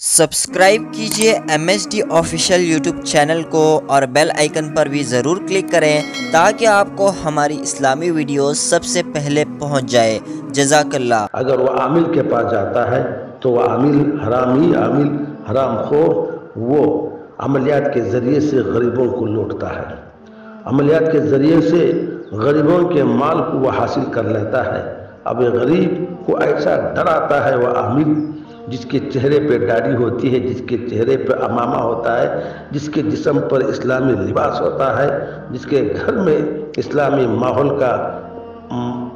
Subscribe कीजिए M S D official YouTube channel को और बेल आइकन पर भी ज़रूर क्लिक करें ताकि आपको हमारी इस्लामी वीडियो सबसे पहले पहुँच जाए। जजाकल्ला अगर वह आमिल के पास जाता है तो वह आमिल हरामी आमिल, हराम खोर, वो अमलियात के ज़रिए से गरीबों को लूटता है। अमलियात के ज़रिए से गरीबों के माल को वह हासिल कर लेता है। अब गरीब को ऐसा डराता है, वह आमिल जिसके चेहरे पर दाढ़ी होती है, जिसके चेहरे पर अमामा होता है, जिसके जिसम पर इस्लामी लिबास होता है, जिसके घर में इस्लामी माहौल का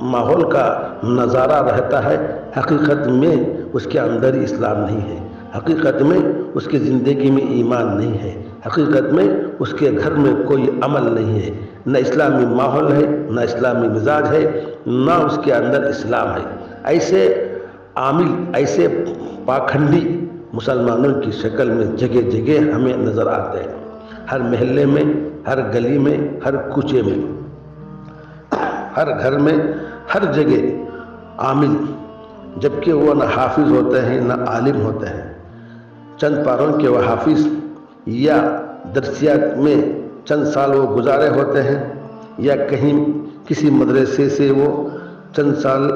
माहौल का नज़ारा रहता है, हकीकत में उसके अंदर इस्लाम नहीं है। हकीकत में उसकी ज़िंदगी में ईमान नहीं है। हकीकत में उसके घर में कोई अमल नहीं है। न इस्लामी माहौल है, न इस्लामी मिजाज है, न उसके अंदर इस्लाम है। ऐसे आमिल, ऐसे पाखंडी मुसलमानों की शक्ल में जगह जगह हमें नज़र आते हैं। हर महल्ले में, हर गली में, हर कुचे में, हर घर में, हर जगह आमिल, जबकि वो न हाफिज होते हैं, न आलिम होते हैं। चंद पारों के वह हाफिज या दरसियात में चंद साल वो गुजारे होते हैं, या कहीं किसी मदरसे से वो चंद साल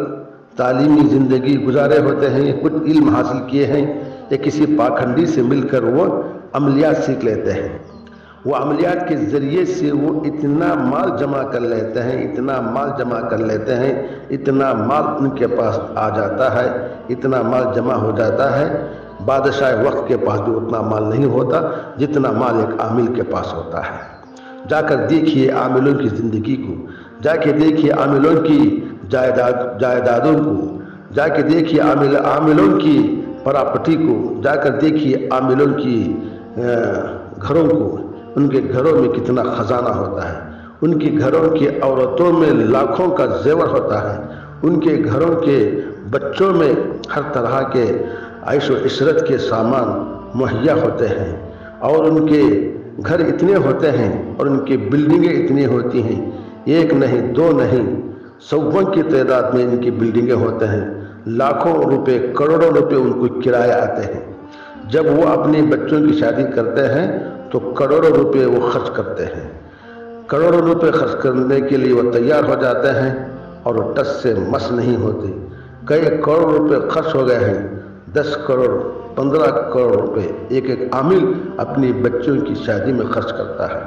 तालीमी ज़िंदगी गुजारे होते हैं, कुछ इल्म हासिल किए हैं या किसी पाखंडी से मिलकर वो अमलियात सीख लेते हैं। वो अमलियात के ज़रिए से वो इतना माल जमा कर लेते हैं, इतना माल जमा कर लेते हैं, इतना माल उनके पास आ जाता है, इतना माल जमा हो जाता है। बादशाह वक्त के पास भी उतना माल नहीं होता जितना माल एक आमिल के पास होता है। जाकर देखिए आमिलों की ज़िंदगी को, जाके देखिए आमिलों की जायदाद, जायदादों को, जाके देखिए आमिल, आमिलों की प्रॉपर्टी को, जाकर देखिए आमिलों की घरों को। उनके घरों में कितना ख़जाना होता है। उनके घरों की औरतों में लाखों का जेवर होता है। उनके घरों के बच्चों में हर तरह के ऐश इशरत के सामान मुहैया होते हैं। और उनके घर इतने होते हैं और उनकी बिल्डिंगें इतनी होती हैं। एक नहीं, दो नहीं सौों की तादाद में इनकी बिल्डिंगें होते हैं। लाखों रुपए, करोड़ों रुपए उनको किराए आते हैं। जब वो अपने बच्चों की शादी करते हैं तो करोड़ों रुपए वो खर्च करते हैं। करोड़ों रुपए खर्च करने के लिए वो तैयार हो जाते हैं और टस से मस नहीं होते। कई करोड़ रुपए खर्च हो गए हैं। दस करोड़, पंद्रह करोड़ रुपए एक एक आमिल अपनी बच्चों की शादी में खर्च करता है।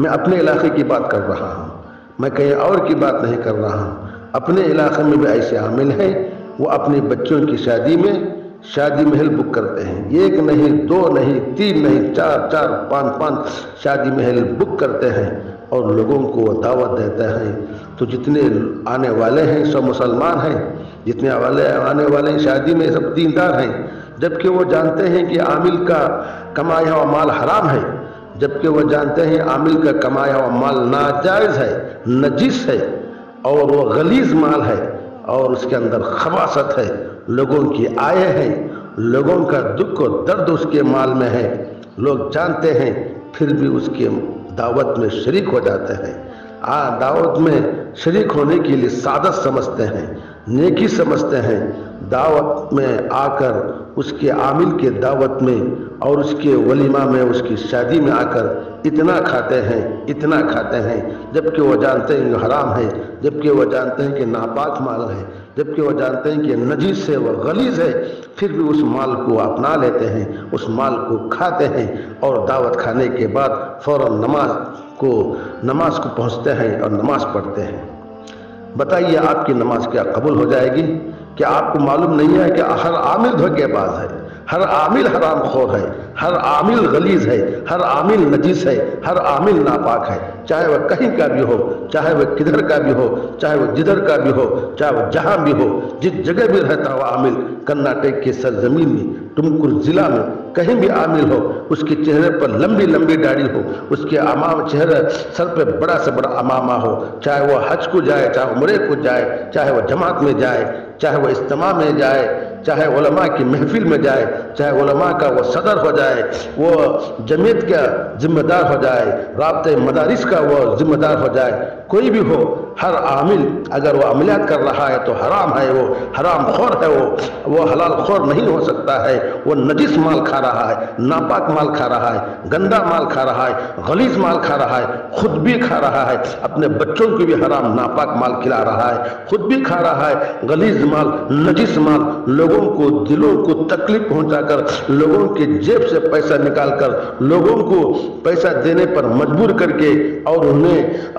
मैं अपने इलाके की बात कर रहा हूँ। मैं कहीं और की बात नहीं कर रहा हूँ। अपने इलाके में भी ऐसे आमिल हैं। वो अपने बच्चों की शादी में शादी महल बुक करते हैं। एक नहीं, दो नहीं, तीन नहीं, चार चार, पाँच पाँच शादी महल बुक करते हैं और लोगों को वो दावत देते हैं। तो जितने आने वाले हैं, सब मुसलमान हैं। जितने वाले, आने वाले हैं शादी में, सब दीनदार हैं। जबकि वो जानते हैं कि आमिल का कमाया हुआ माल हराम है। जबकि वह जानते हैं आमिल का कमाया हुआ माल नाजायज़ है, नजिस है, और वह गलीज माल है, और उसके अंदर खबासत है। लोगों की आय है, लोगों का दुख और दर्द उसके माल में है। लोग जानते हैं, फिर भी उसके दावत में शरीक हो जाते हैं। आ, दावत में शरीक होने के लिए सादत समझते हैं, नेकी समझते हैं। दावत में आकर उसके आमिल के दावत में और उसके वलीमा में उसकी शादी में आकर इतना खाते हैं, इतना खाते हैं, जबकि वह जानते हैं हराम है, जबकि वह जानते हैं कि नापाक माल है, जबकि वह जानते हैं कि नजीस है वह गलीज है, फिर भी उस माल को अपना लेते हैं, उस माल को खाते हैं और दावत खाने के बाद फ़ौर नमाज़ को नमाज़ को पहुँचते हैं और नमाज़ पढ़ते हैं। बताइए आपकी नमाज़ क्या कबूल हो जाएगी? क्या आपको मालूम नहीं है कि हर आमिर धोखेबाज है? हर आमिल हराम खोर है, हर आमिल गलीज है, हर आमिल नजीस है, हर आमिल नापाक है। चाहे वह कहीं का भी हो, चाहे वह किधर का भी हो, चाहे वह जिधर का भी हो, चाहे वह जहाँ भी हो, जिस जगह भी रहता हुआ आमिल कर्नाटक के सरजमीन में तुमकुर ज़िला में कहीं भी आमिल हो, उसके चेहरे पर लंबी लंबी दाढ़ी हो, उसके अमाम चेहरे सर पे बड़ा से बड़ा अमामा हो, चाहे वह हज को जाए, चाहे उमरे को जाए, चाहे वह जमात में जाए, चाहे वह इज्तमा में जाए चाहे उलमा की महफिल में जाए, चाहे उलमा का वो सदर हो जाए, वो जमीयत का जिम्मेदार हो जाए, रबते मदारिस का वो जिम्मेदार हो जाए कोई भी हो, हर आमिल अगर वो अमलियात कर रहा है तो हराम है वो, हराम खोर है वो वो हलाल खोर नहीं हो सकता है, वो नजिस माल खा रहा है, नापाक माल खा रहा है, गंदा माल खा रहा है, गलीज माल खा रहा है, खुद भी खा रहा है, अपने बच्चों को भी हराम, नापाक माल खिला रहा है, खुद भी खा रहा है, गलीज माल, नजिस माल, लोगों को दिलों को तकलीफ़ पहुंचाकर, लोगों के जेब से पैसा निकालकर, लोगों को पैसा देने पर मजबूर करके और उन्हें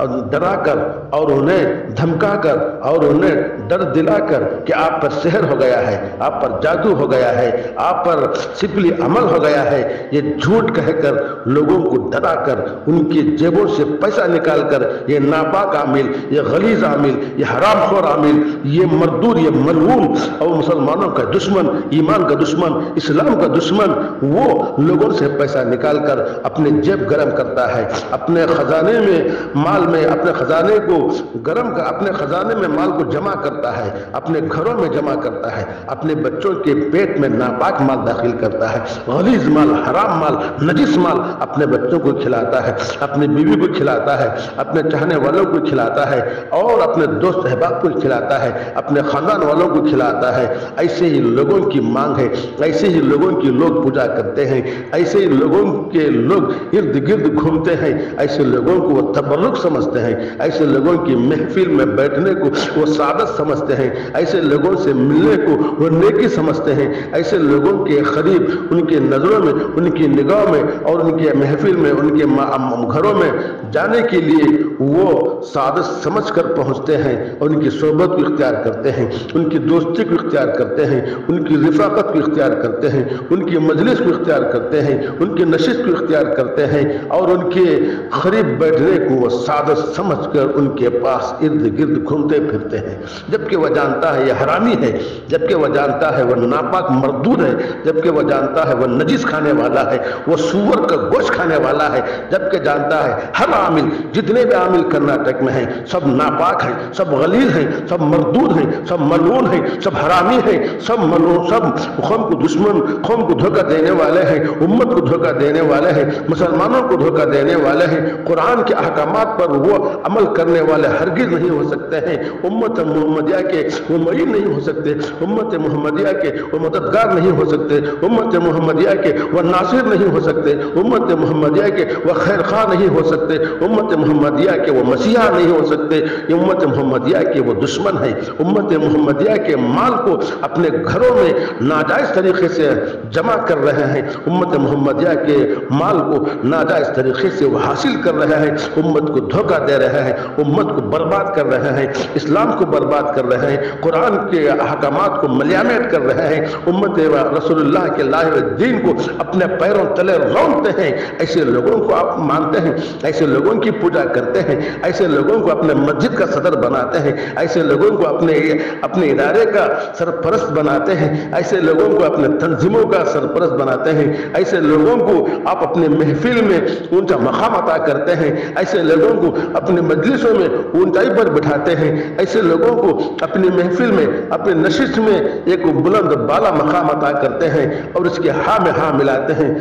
डराकर और उन्हें धमका कर और उन्हें डर दिलाकर कि आप पर शहर हो गया है, आप पर जादू हो गया है, आप पर सिपली अमल हो गया है, ये झूठ कहकर लोगों को डरा कर उनकी जेबों से पैसा निकाल कर ये नापाक आमिल, ये गलीज आमिल, ये हराम खोर आमिल, ये मजदूर, ये मलूम, और मुसलमानों का दुश्मन, ईमान का दुश्मन, इस्लाम का दुश्मन, वो लोगों से पैसा निकालकर अपने जेब गर्म करता है, अपने खजाने में, माल में, अपने खजाने को गर्म कर, अपने खजाने में माल को जमा करता है, अपने घरों में जमा करता है, अपने बच्चों के पेट में नापाक माल दाखिल करता है गलीज माल, हराम माल, नजिस माल अपने बच्चों को खिलाता है, अपनी बीवी को खिलाता है, अपने चाहने वालों को खिलाता है, और अपने दोस्त अहबाब को खिलाता है, अपने खानदान वालों को खिलाता है। ऐसे ही लोगों की मांग है, ऐसे ही लोगों की लोग पूजा करते हैं, ऐसे ही लोगों के लोग इर्द गिर्द घूमते हैं, ऐसे लोगों को वो तबरुक समझते हैं। ऐसे लोगों की महफिल में बैठने को वो सादत समझते हैं, ऐसे लोगों से मिलने को वो नेकी समझते हैं, ऐसे लोगों के करीब उनके नज़रों में, उनकी निगाह में और उनके महफिल में, उनके घरों में जाने के लिए वो सादत समझ कर पहुँचते हैं और उनकी सोबत को इख्तियार करते हैं, उनकी दोस्ती को इख्तियार करते हैं, उनकी रिफाकत को इख्तियार करते हैं, उनकी मजलिस को इख्तियार करते हैं, उनकी नशिश को इख्तियार करते हैं और उनके करीब बैठने को वो सादत समझ कर उनके पास इर्द गिर्द घूमते फिरते हैं। जबकि वह जानता है यह हरामी है, जबकि वह जानता है वह नापाक मरदूद है, जबकि वह जानता है वह नजिस खाने वाला है, वह सुअर का गोश्त खाने वाला है, जबकि जानता है हर आमिल, जितने भी आमिल कर्नाटक में हैं, सब नापाक हैं, सब गलील हैं, सब मरदूद हैं, सब मलून हैं, सब हरामी हैं, सब मलून सब कौम को दुश्मन कौम को धोखा देने वाले हैं, उम्मत को धोखा देने वाले हैं, मुसलमानों को धोखा देने वाले हैं। कुरान के अहकाम पर वो अमल करने वाले हरगिज नहीं हो सकते हैं। उम्मत मोहम्मदिया के वो मई नहीं हो सकते। उम्मत मोहम्मदिया के वो मददगार नहीं हो सकते। उम्मत मोहम्मदिया के वह नासिर नहीं हो सकते। उम्मत मोहम्मदिया के वह खैर खा नहीं हो सकते। उम्मत मोहम्मदिया के वो मसीहा नहीं हो सकते। उम्मत मोहम्मदिया के वो दुश्मन है। उम्मत मोहम्मदिया के माल को अपने घरों में नाजायज़ तरीके से जमा कर रहे हैं। उम्मत मोहम्मदिया के माल को नाजायज़ तरीके से वो हासिल कर रहे हैं। उम्मत को धोखा दे रहे हैं उम्मत को बर्बाद कर रहे हैं, इस्लाम को बर्बाद कर रहे हैं, कुरान के अहकाम को मलियामेट कर रहे हैं, उम्मत रसोल्ला के लाहे दीन को अपने पैरों तले रौंदते हैं। ऐसे लोगों को आप मानते हैं, ऐसे लोगों की पूजा करते हैं, ऐसे लोगों को अपने मस्जिद का सदर बनाते हैं, ऐसे लोगों को अपने अपने इदारे का सरपरस्त बनाते हैं, ऐसे लोगों को अपने तंजीमों का सरपरस्त बनाते हैं, ऐसे लोगों को आप अपने महफिल में ऊँचा मकाम अता करते हैं, ऐसे लोगों को अपने मजलिसों में ऊंचाई पर बिठाते हैं। ऐसे लोगों को अपनी महफिल में, अपने नशिश में एक बुलंद बाला मकाम अता करते हैं और उसके हा में हा मिलाते हैं।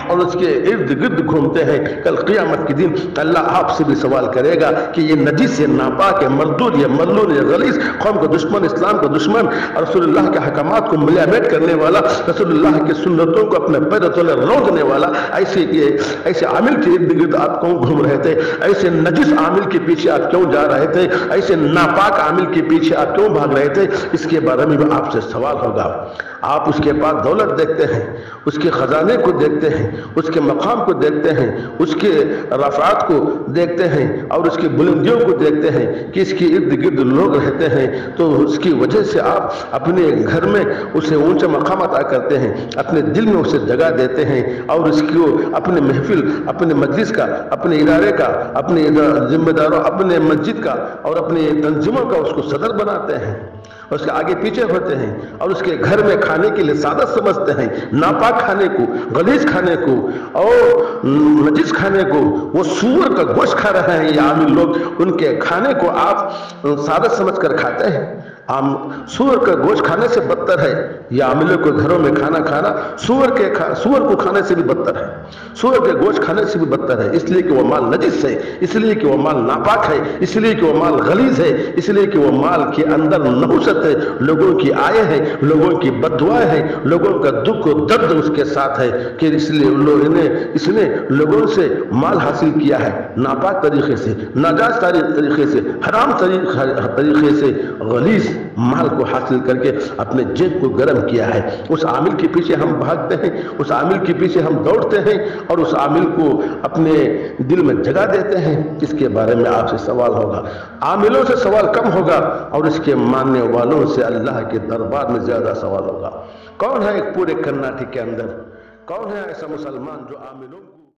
और उसके इर्द गिर्द घूमते हैं। कल क़ियामत के दिन अल्लाह आपसे भी सवाल करेगा कि ये नजीस, ये नापाक है मजदूर, ये मल्लून ये गलीस कौम का दुश्मन, इस्लाम का दुश्मन रसोल्ला के हकाम को मिलामेट करने वाला रसोल्ला के सुन्नतों को अपने पैर तले रोकने वाला, ऐसे ये, ऐसे आमिल के इर्द गिर्द आप क्यों घूम रहे थे? ऐसे नजिस आमिल के पीछे आप क्यों जा रहे थे? ऐसे नापाक आमिल के पीछे आप क्यों भाग रहे थे? इसके बारे में भी आपसे सवाल होगा। आप उसके पास दौलत देखते हैं, उसके ख़जाने को देखते हैं उसके मकाम को देखते हैं, उसके रफ़ात को देखते हैं और उसकी बुलंदियों को देखते हैं कि इसके इर्द गिर्द लोग रहते हैं। तो उसकी वजह से आप अपने घर में उसे ऊँचा मकाम अता करते हैं, अपने दिल में उसे जगह देते हैं और उसको अपने महफिल, अपने मजलिस का, अपने इदारे का, अपने जिम्मेदारों, अपने मस्जिद का और अपने तंजीमों का उसको सदर बनाते हैं। उसके आगे पीछे होते हैं और उसके घर में खाने के लिए सादत समझते हैं, नापाक खाने को, गलीज खाने को और नजिस खाने को, वो सूअर का गोश्त खा रहे हैं। ये आमिर लोग, उनके खाने को आप सादत समझ कर खाते हैं। आम सुअर का गोश्त खाने से बदतर है, या आमिलों को घरों में खाना खाना सुअर के खा, सुअर को खाने से भी बदतर है। सुअर के गोश्त खाने से भी बदतर है। इसलिए कि वह माल नजिस है, इसलिए कि वह माल नापाक है, इसलिए कि वह माल गलीज है, इसलिए कि वह माल के अंदर नहुसत है। लोगों की आय है, लोगों की बदुआ है, लोगों का दुख दर्द उसके साथ है कि इसलिए लोग ने इसने लोगों से माल हासिल किया है, नापाक तरीके से नाजाज तरीके से, हराम तरीके से, गलीज माल को हासिल करके अपने जेब को गर्म किया है। उस आमिल के पीछे हम भागते हैं, उस आमिल के पीछे हम दौड़ते हैं और उस आमिल को अपने दिल में जगा देते हैं। इसके बारे में आपसे सवाल होगा। आमिलों से सवाल कम होगा और इसके मानने वालों से अल्लाह के दरबार में ज़्यादा सवाल होगा। कौन है पूरे कर्नाटक के अंदर? कौन है ऐसा मुसलमान जो आमिलों